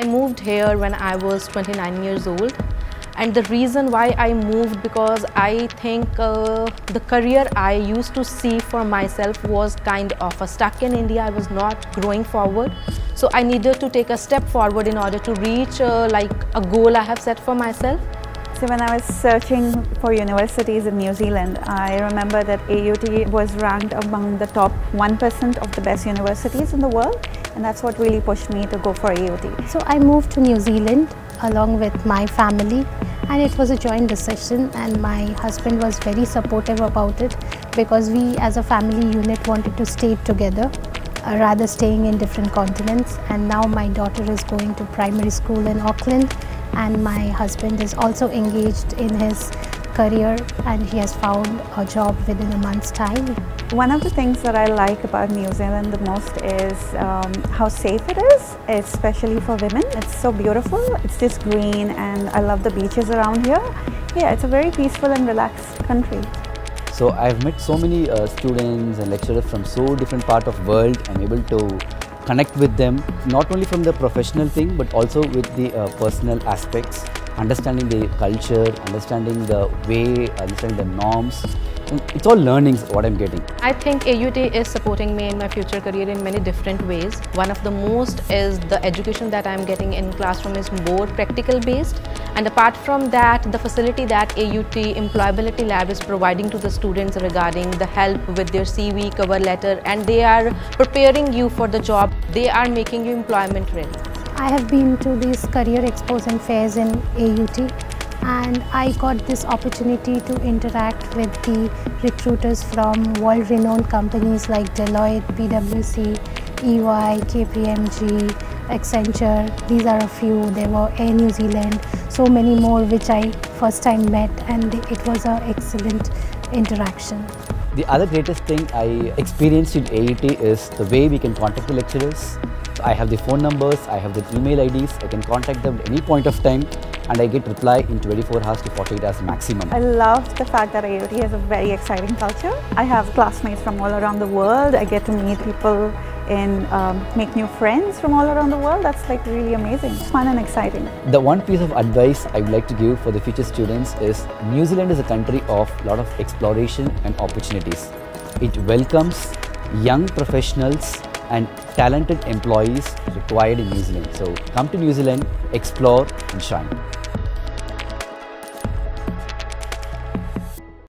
I moved here when I was 29 years old and the reason why I moved because I think uh, the career I used to see for myself was kind of a stuck in India. I was not growing forward. So I needed to take a step forward in order to reach uh, like a goal I have set for myself. So when I was searching for universities in New Zealand, I remember that AUT was ranked among the top 1% of the best universities in the world and that's what really pushed me to go for AUT. So I moved to New Zealand along with my family and it was a joint decision and my husband was very supportive about it because we as a family unit wanted to stay together uh, rather staying in different continents and now my daughter is going to primary school in Auckland and my husband is also engaged in his career and he has found a job within a month's time. One of the things that I like about New Zealand the most is um, how safe it is, especially for women. It's so beautiful, it's just green and I love the beaches around here. Yeah, it's a very peaceful and relaxed country. So I've met so many uh, students and lecturers from so different part of world. I'm able to connect with them, not only from the professional thing, but also with the uh, personal aspects understanding the culture, understanding the way, understanding the norms. It's all learnings what I'm getting. I think AUT is supporting me in my future career in many different ways. One of the most is the education that I'm getting in classroom is more practical based and apart from that the facility that AUT Employability Lab is providing to the students regarding the help with their CV, cover letter and they are preparing you for the job. They are making you employment ready. I have been to these career expos and fairs in AUT and I got this opportunity to interact with the recruiters from world-renowned companies like Deloitte, PwC, EY, KPMG, Accenture. These are a few. There were Air New Zealand, so many more which I first time met and it was an excellent interaction. The other greatest thing I experienced in AUT is the way we can contact the lecturers, I have the phone numbers, I have the email IDs, I can contact them at any point of time and I get reply in 24 hours to 48 hours maximum. I love the fact that AUT has a very exciting culture. I have classmates from all around the world. I get to meet people and um, make new friends from all around the world. That's like really amazing. It's fun and exciting. The one piece of advice I would like to give for the future students is New Zealand is a country of a lot of exploration and opportunities. It welcomes young professionals and talented employees required in New Zealand. So come to New Zealand, explore and shine.